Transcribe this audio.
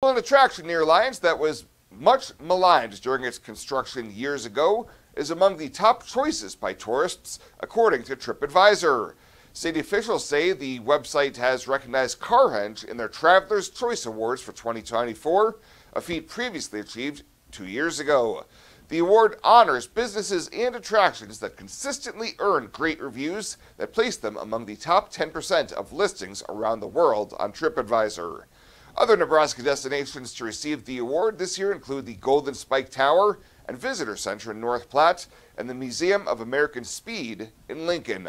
An attraction near Alliance that was much maligned during its construction years ago is among the top choices by tourists, according to TripAdvisor. City officials say the website has recognized Carhenge in their Traveler's Choice Awards for 2024, a feat previously achieved two years ago. The award honors businesses and attractions that consistently earn great reviews that place them among the top 10% of listings around the world on TripAdvisor. Other Nebraska destinations to receive the award this year include the Golden Spike Tower and Visitor Center in North Platte and the Museum of American Speed in Lincoln.